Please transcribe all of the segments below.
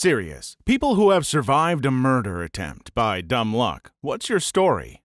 Serious. People who have survived a murder attempt by dumb luck. What's your story?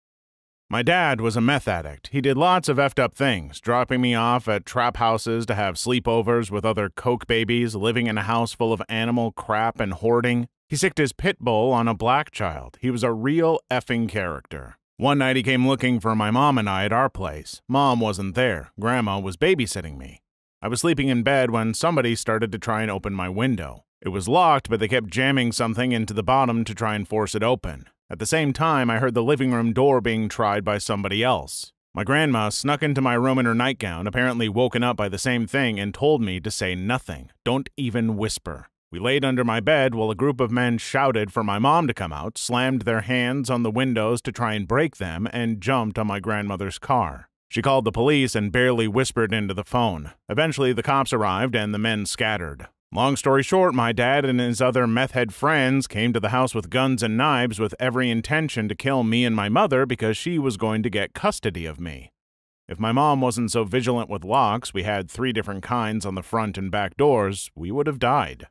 My dad was a meth addict. He did lots of effed up things, dropping me off at trap houses to have sleepovers with other coke babies, living in a house full of animal crap and hoarding. He sicked his pit bull on a black child. He was a real effing character. One night he came looking for my mom and I at our place. Mom wasn't there. Grandma was babysitting me. I was sleeping in bed when somebody started to try and open my window. It was locked, but they kept jamming something into the bottom to try and force it open. At the same time, I heard the living room door being tried by somebody else. My grandma snuck into my room in her nightgown, apparently woken up by the same thing, and told me to say nothing. Don't even whisper. We laid under my bed while a group of men shouted for my mom to come out, slammed their hands on the windows to try and break them, and jumped on my grandmother's car. She called the police and barely whispered into the phone. Eventually, the cops arrived and the men scattered. Long story short, my dad and his other meth head friends came to the house with guns and knives with every intention to kill me and my mother because she was going to get custody of me. If my mom wasn't so vigilant with locks, we had three different kinds on the front and back doors, we would have died.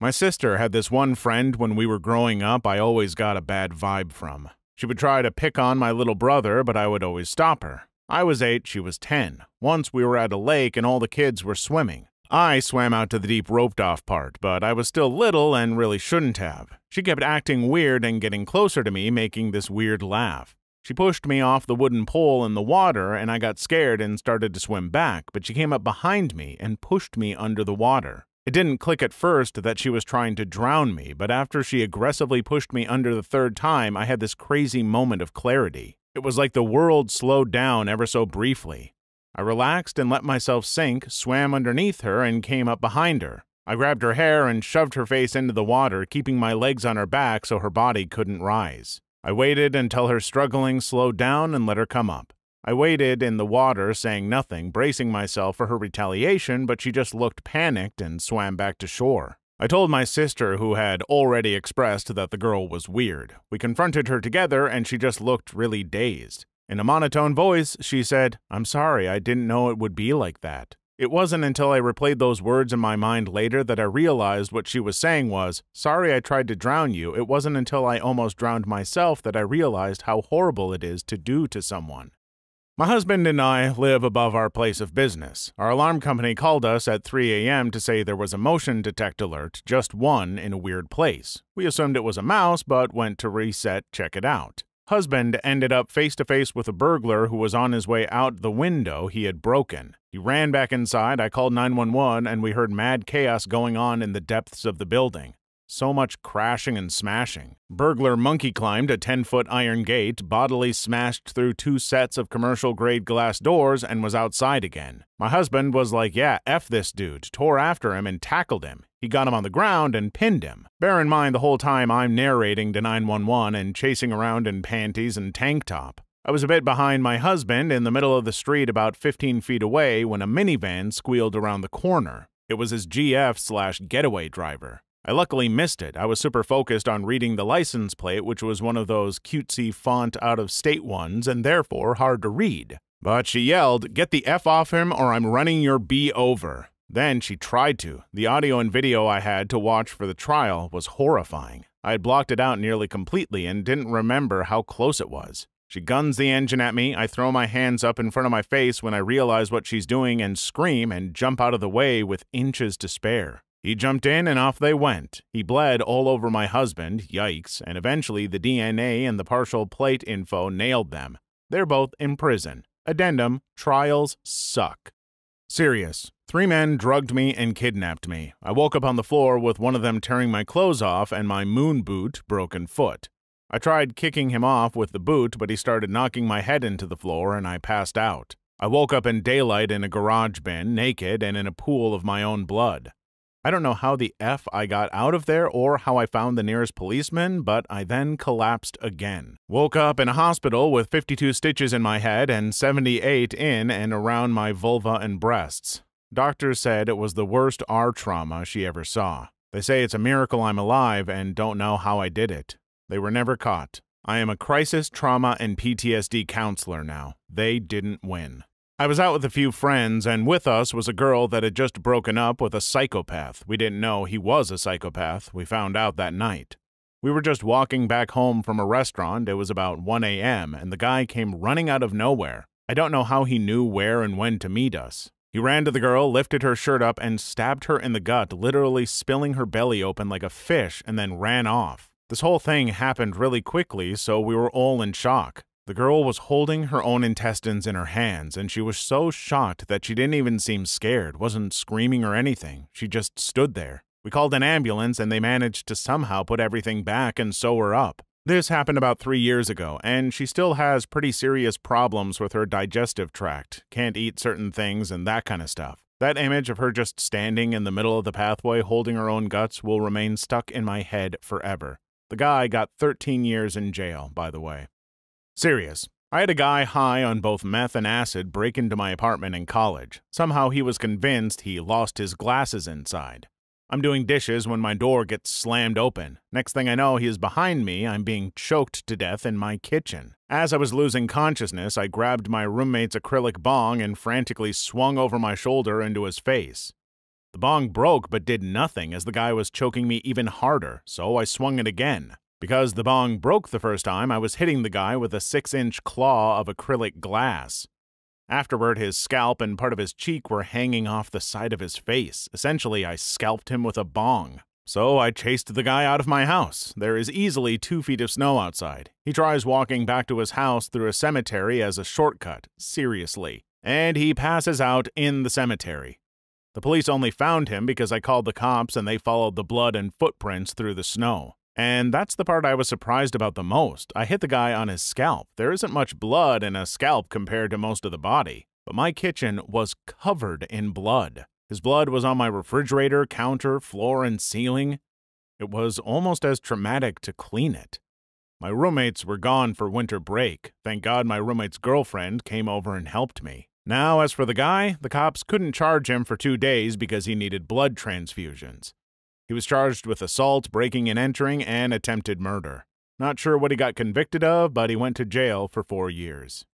My sister had this one friend when we were growing up I always got a bad vibe from. She would try to pick on my little brother, but I would always stop her. I was eight, she was ten. Once we were at a lake and all the kids were swimming. I swam out to the deep roped off part, but I was still little and really shouldn't have. She kept acting weird and getting closer to me, making this weird laugh. She pushed me off the wooden pole in the water, and I got scared and started to swim back, but she came up behind me and pushed me under the water. It didn't click at first that she was trying to drown me, but after she aggressively pushed me under the third time, I had this crazy moment of clarity. It was like the world slowed down ever so briefly. I relaxed and let myself sink, swam underneath her, and came up behind her. I grabbed her hair and shoved her face into the water, keeping my legs on her back so her body couldn't rise. I waited until her struggling slowed down and let her come up. I waited in the water, saying nothing, bracing myself for her retaliation, but she just looked panicked and swam back to shore. I told my sister, who had already expressed that the girl was weird. We confronted her together, and she just looked really dazed. In a monotone voice, she said, I'm sorry, I didn't know it would be like that. It wasn't until I replayed those words in my mind later that I realized what she was saying was, Sorry I tried to drown you. It wasn't until I almost drowned myself that I realized how horrible it is to do to someone. My husband and I live above our place of business. Our alarm company called us at 3 a.m. to say there was a motion detect alert, just one in a weird place. We assumed it was a mouse, but went to reset, check it out. Husband ended up face to face with a burglar who was on his way out the window he had broken. He ran back inside, I called 911, and we heard mad chaos going on in the depths of the building. So much crashing and smashing. Burglar monkey climbed a 10 foot iron gate, bodily smashed through two sets of commercial grade glass doors, and was outside again. My husband was like, Yeah, F this dude, tore after him and tackled him. He got him on the ground and pinned him. Bear in mind the whole time I'm narrating to 911 and chasing around in panties and tank top. I was a bit behind my husband in the middle of the street about 15 feet away when a minivan squealed around the corner. It was his GF slash getaway driver. I luckily missed it. I was super focused on reading the license plate, which was one of those cutesy font out of state ones and therefore hard to read. But she yelled, Get the F off him or I'm running your B over. Then she tried to. The audio and video I had to watch for the trial was horrifying. I had blocked it out nearly completely and didn't remember how close it was. She guns the engine at me. I throw my hands up in front of my face when I realize what she's doing and scream and jump out of the way with inches to spare. He jumped in and off they went. He bled all over my husband, yikes, and eventually the DNA and the partial plate info nailed them. They're both in prison. Addendum Trials suck. Serious. Three men drugged me and kidnapped me. I woke up on the floor with one of them tearing my clothes off and my moon boot broken foot. I tried kicking him off with the boot, but he started knocking my head into the floor and I passed out. I woke up in daylight in a garage bin, naked and in a pool of my own blood. I don't know how the F I got out of there or how I found the nearest policeman, but I then collapsed again. Woke up in a hospital with 52 stitches in my head and 78 in and around my vulva and breasts. Doctors said it was the worst R trauma she ever saw. They say it's a miracle I'm alive and don't know how I did it. They were never caught. I am a crisis, trauma, and PTSD counselor now. They didn't win. I was out with a few friends, and with us was a girl that had just broken up with a psychopath. We didn't know he was a psychopath. We found out that night. We were just walking back home from a restaurant. It was about 1 a.m., and the guy came running out of nowhere. I don't know how he knew where and when to meet us. He ran to the girl, lifted her shirt up, and stabbed her in the gut, literally spilling her belly open like a fish, and then ran off. This whole thing happened really quickly, so we were all in shock. The girl was holding her own intestines in her hands, and she was so shocked that she didn't even seem scared, wasn't screaming or anything. She just stood there. We called an ambulance, and they managed to somehow put everything back and sew her up. This happened about three years ago, and she still has pretty serious problems with her digestive tract, can't eat certain things, and that kind of stuff. That image of her just standing in the middle of the pathway holding her own guts will remain stuck in my head forever. The guy got 13 years in jail, by the way. Serious. I had a guy high on both meth and acid break into my apartment in college. Somehow he was convinced he lost his glasses inside. I'm doing dishes when my door gets slammed open. Next thing I know, he is behind me. I'm being choked to death in my kitchen. As I was losing consciousness, I grabbed my roommate's acrylic bong and frantically swung over my shoulder into his face. The bong broke but did nothing as the guy was choking me even harder, so I swung it again. Because the bong broke the first time, I was hitting the guy with a 6 inch claw of acrylic glass. Afterward, his scalp and part of his cheek were hanging off the side of his face. Essentially, I scalped him with a bong. So I chased the guy out of my house. There is easily two feet of snow outside. He tries walking back to his house through a cemetery as a shortcut. Seriously. And he passes out in the cemetery. The police only found him because I called the cops and they followed the blood and footprints through the snow. And that's the part I was surprised about the most. I hit the guy on his scalp. There isn't much blood in a scalp compared to most of the body, but my kitchen was covered in blood. His blood was on my refrigerator, counter, floor, and ceiling. It was almost as traumatic to clean it. My roommates were gone for winter break. Thank God my roommate's girlfriend came over and helped me. Now, as for the guy, the cops couldn't charge him for two days because he needed blood transfusions. He was charged with assault, breaking and entering, and attempted murder. Not sure what he got convicted of, but he went to jail for four years.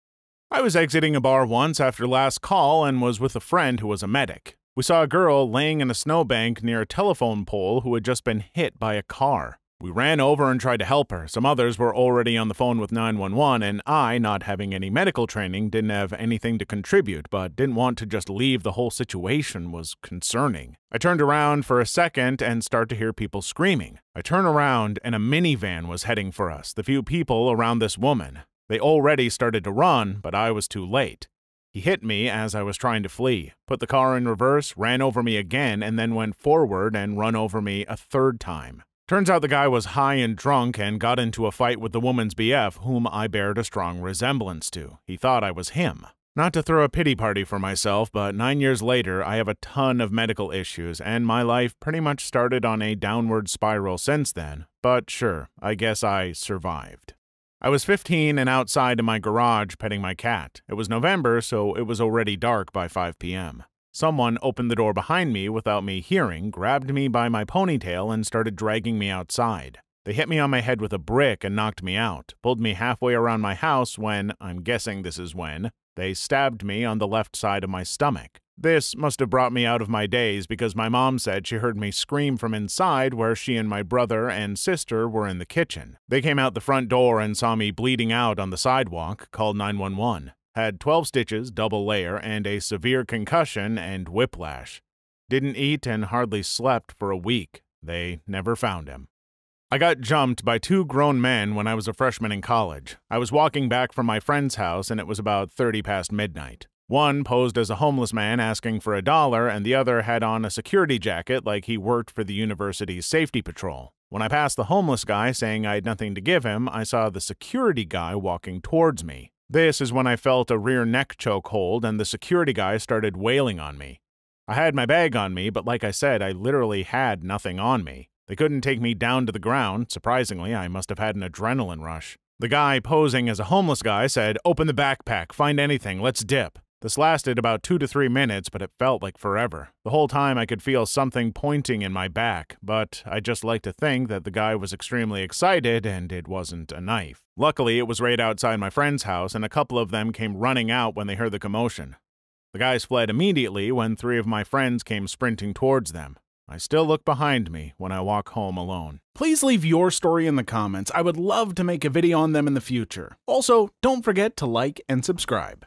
I was exiting a bar once after last call and was with a friend who was a medic. We saw a girl laying in a snowbank near a telephone pole who had just been hit by a car. We ran over and tried to help her. Some others were already on the phone with 911, and I, not having any medical training, didn't have anything to contribute, but didn't want to just leave the whole situation was concerning. I turned around for a second and start to hear people screaming. I turn around and a minivan was heading for us, the few people around this woman. They already started to run, but I was too late. He hit me as I was trying to flee, put the car in reverse, ran over me again, and then went forward and run over me a third time. Turns out the guy was high and drunk and got into a fight with the woman's BF, whom I bared a strong resemblance to. He thought I was him. Not to throw a pity party for myself, but nine years later, I have a ton of medical issues, and my life pretty much started on a downward spiral since then. But sure, I guess I survived. I was 15 and outside in my garage petting my cat. It was November, so it was already dark by 5 p.m. Someone opened the door behind me without me hearing, grabbed me by my ponytail, and started dragging me outside. They hit me on my head with a brick and knocked me out, pulled me halfway around my house when, I'm guessing this is when, they stabbed me on the left side of my stomach. This must have brought me out of my daze because my mom said she heard me scream from inside where she and my brother and sister were in the kitchen. They came out the front door and saw me bleeding out on the sidewalk, called 911 had 12 stitches, double layer, and a severe concussion and whiplash. Didn't eat and hardly slept for a week. They never found him. I got jumped by two grown men when I was a freshman in college. I was walking back from my friend's house and it was about 30 past midnight. One posed as a homeless man asking for a dollar, and the other had on a security jacket like he worked for the university's safety patrol. When I passed the homeless guy saying I had nothing to give him, I saw the security guy walking towards me. This is when I felt a rear neck choke hold and the security guy started wailing on me. I had my bag on me, but like I said, I literally had nothing on me. They couldn't take me down to the ground. Surprisingly, I must have had an adrenaline rush. The guy posing as a homeless guy said, Open the backpack, find anything, let's dip. This lasted about two to three minutes, but it felt like forever. The whole time I could feel something pointing in my back, but I just like to think that the guy was extremely excited and it wasn't a knife. Luckily, it was right outside my friend's house, and a couple of them came running out when they heard the commotion. The guys fled immediately when three of my friends came sprinting towards them. I still look behind me when I walk home alone. Please leave your story in the comments. I would love to make a video on them in the future. Also, don't forget to like and subscribe.